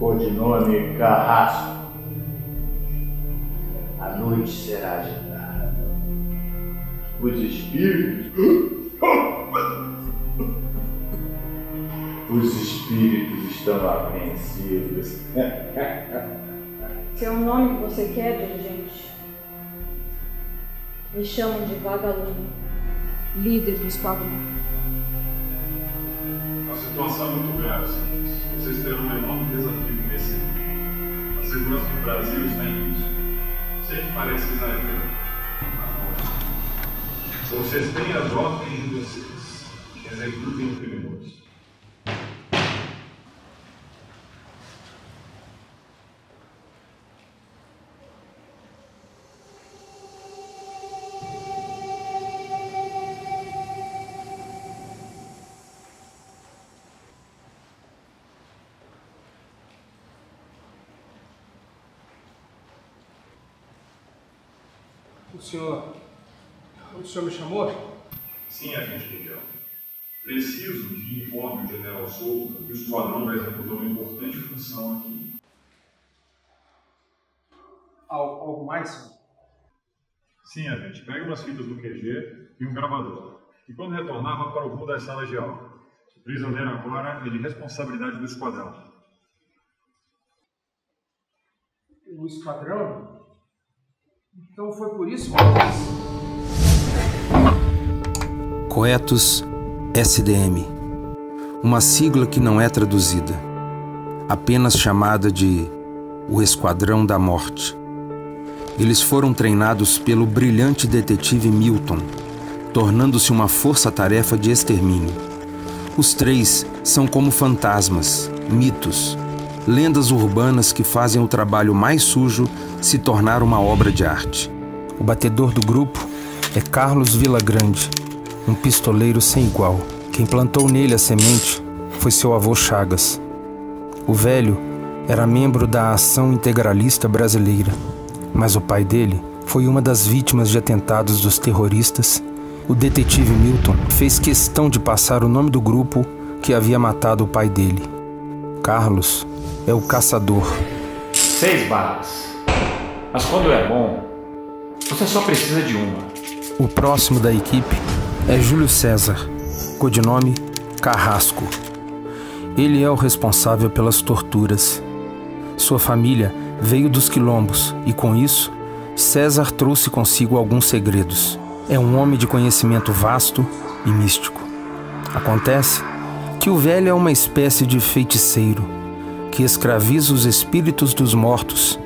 Codinome Carrasco. A noite será agitada. Os espíritos. Os espíritos estão apreensivos. Se é o nome que você quer, dirigente, me chamam de Vagalume, líder do esquadrão. A situação é muito grave, senhores. Vocês terão um enorme desafio nesse ano. A segurança do Brasil está em risco. Sei que parece exagero. Vocês têm as ordens de vocês. Executem o criminoso. O senhor. O senhor me chamou? Sim, agente Miguel. Preciso de informe do General Souza que o esquadrão vai executar uma importante função aqui. Al- algo mais, senhor? Sim, agente. Pegue umas fitas do QG e um gravador. E quando retornar, vá para o rumo das salas de aula. O prisioneiro agora é de responsabilidade do esquadrão. O esquadrão? Então foi por isso que. Coetus SDM. Uma sigla que não é traduzida, apenas chamada de o Esquadrão da Morte. Eles foram treinados pelo brilhante detetive Milton, tornando-se uma força-tarefa de extermínio. Os três são como fantasmas, mitos, lendas urbanas que fazem o trabalho mais sujo se tornar uma obra de arte. O batedor do grupo é Carlos Villagrande, um pistoleiro sem igual. Quem plantou nele a semente foi seu avô Chagas. O velho era membro da Ação Integralista Brasileira, mas o pai dele foi uma das vítimas de atentados dos terroristas. O detetive Milton fez questão de passar o nome do grupo que havia matado o pai dele. Carlos é o caçador. Seis balas. Mas quando é bom, você só precisa de uma. O próximo da equipe é Júlio César, codinome Carrasco. Ele é o responsável pelas torturas. Sua família veio dos quilombos e, com isso, César trouxe consigo alguns segredos. É um homem de conhecimento vasto e místico. Acontece que o velho é uma espécie de feiticeiro que escraviza os espíritos dos mortos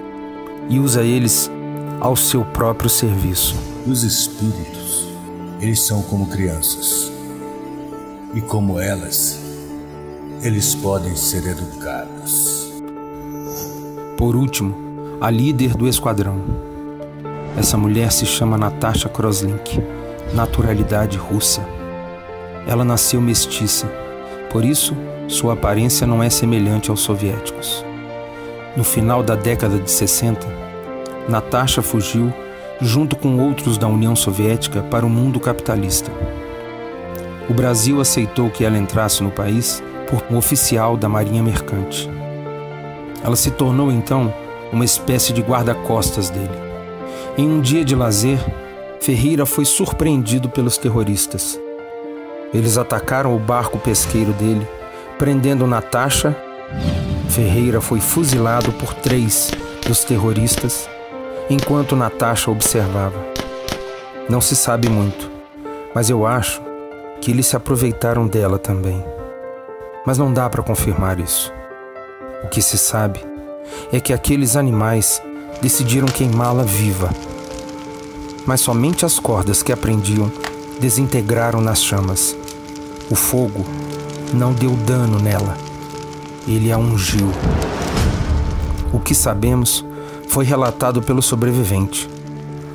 e usa eles ao seu próprio serviço. Os espíritos, eles são como crianças. E como elas, eles podem ser educados. Por último, a líder do esquadrão. Essa mulher se chama Natasha Kroslink, naturalidade russa. Ela nasceu mestiça, por isso sua aparência não é semelhante aos soviéticos. No final da década de 60, Natasha fugiu junto com outros da União Soviética para o mundo capitalista. O Brasil aceitou que ela entrasse no país por um oficial da Marinha Mercante. Ela se tornou então uma espécie de guarda-costas dele. Em um dia de lazer, Ferreira foi surpreendido pelos terroristas. Eles atacaram o barco pesqueiro dele, prendendo Natasha. Ferreira foi fuzilado por três dos terroristas, enquanto Natasha observava. Não se sabe muito, mas eu acho que eles se aproveitaram dela também. Mas não dá para confirmar isso. O que se sabe é que aqueles animais decidiram queimá-la viva. Mas somente as cordas que aprendiam desintegraram nas chamas. O fogo não deu dano nela. Ele a ungiu. O que sabemos foi relatado pelo sobrevivente.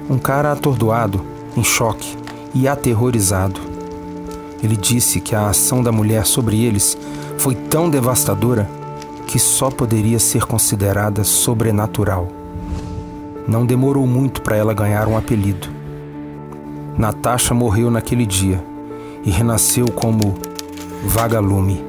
Um cara atordoado, em choque e aterrorizado. Ele disse que a ação da mulher sobre eles foi tão devastadora que só poderia ser considerada sobrenatural. Não demorou muito para ela ganhar um apelido. Natasha morreu naquele dia e renasceu como Vagalume.